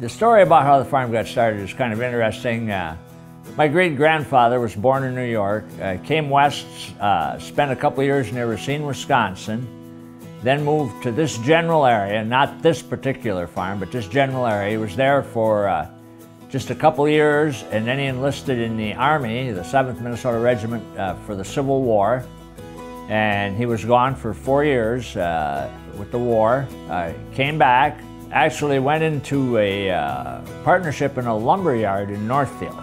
The story about how the farm got started is kind of interesting. Uh, my great grandfather was born in New York, uh, came west, uh, spent a couple years near Racine, Wisconsin, then moved to this general area, not this particular farm, but this general area. He was there for uh, just a couple years, and then he enlisted in the Army, the 7th Minnesota Regiment, uh, for the Civil War. And he was gone for four years uh, with the war. came back, actually went into a uh, partnership in a lumber yard in Northfield.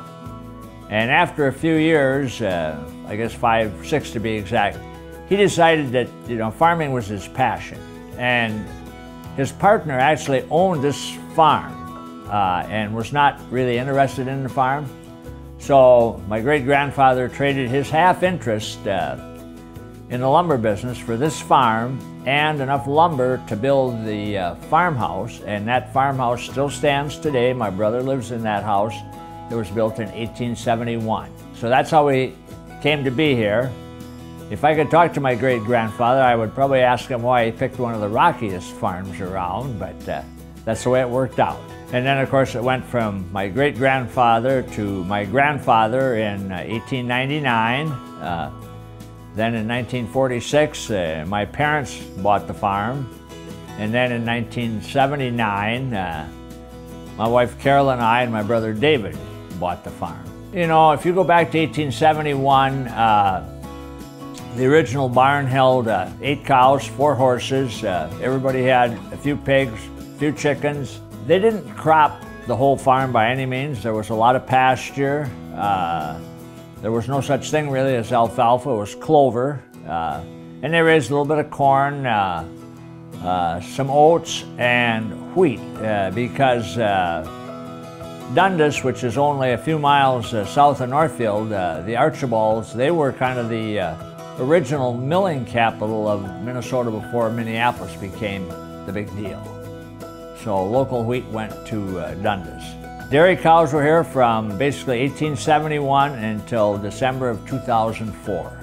And after a few years, uh, I guess five, six to be exact, he decided that you know farming was his passion. And his partner actually owned this farm uh, and was not really interested in the farm. So my great grandfather traded his half interest uh, in the lumber business for this farm and enough lumber to build the uh, farmhouse. And that farmhouse still stands today. My brother lives in that house. It was built in 1871. So that's how we came to be here. If I could talk to my great grandfather, I would probably ask him why he picked one of the rockiest farms around, but uh, that's the way it worked out. And then, of course, it went from my great grandfather to my grandfather in uh, 1899. Uh, then in 1946, uh, my parents bought the farm. And then in 1979, uh, my wife Carol and I and my brother David bought the farm. You know, if you go back to 1871, uh, the original barn held uh, eight cows, four horses. Uh, everybody had a few pigs, a few chickens. They didn't crop the whole farm by any means. There was a lot of pasture. There was no such thing really as alfalfa, it was clover. Uh, and they raised a little bit of corn, uh, uh, some oats, and wheat uh, because uh, Dundas, which is only a few miles uh, south of Northfield, the Archibalds, they were kind of the original milling capital of Minnesota before Minneapolis became the big deal. So local wheat went to Dundas. Dairy cows were here from basically 1871 until December of 2004.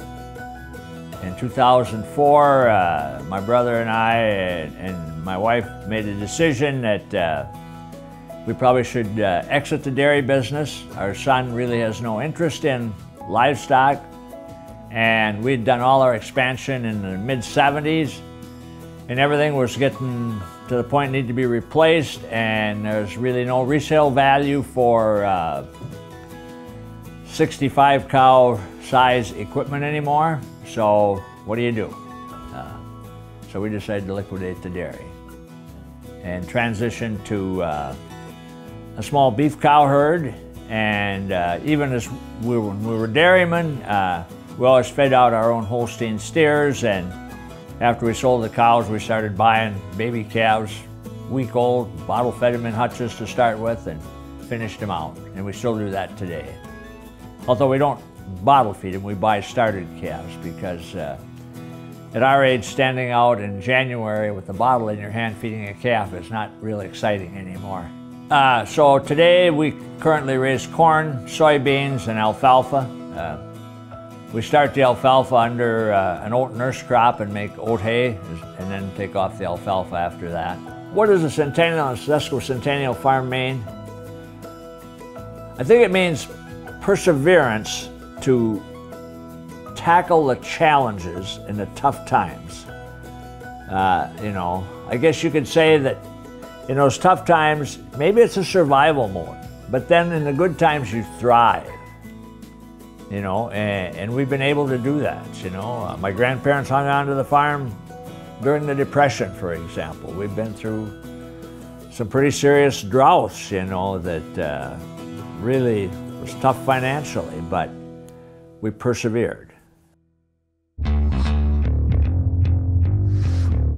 In 2004, uh, my brother and I and, my wife made a decision that uh, we probably should uh, exit the dairy business. Our son really has no interest in livestock, and we'd done all our expansion in the mid 70s, and everything was getting to the point need to be replaced and there's really no resale value for uh, 65 cow size equipment anymore. So what do you do? Uh, so we decided to liquidate the dairy and transition to uh, a small beef cow herd. And uh, even as we were, we were dairymen, uh, we always fed out our own Holstein steers and after we sold the cows, we started buying baby calves, week old, bottle fed them in hutches to start with and finished them out. And we still do that today. Although we don't bottle feed them, we buy started calves because uh, at our age, standing out in January with a bottle in your hand feeding a calf is not really exciting anymore. Uh, so today we currently raise corn, soybeans, and alfalfa. Uh, we start the alfalfa under uh, an oat nurse crop and make oat hay, and then take off the alfalfa after that. What does a centennial and sesquicentennial farm mean? I think it means perseverance to tackle the challenges in the tough times. Uh, you know, I guess you could say that in those tough times, maybe it's a survival mode, but then in the good times, you thrive you know, and, and, we've been able to do that, you know. Uh, my grandparents hung on to the farm during the Depression, for example. We've been through some pretty serious droughts, you know, that uh, really was tough financially, but we persevered.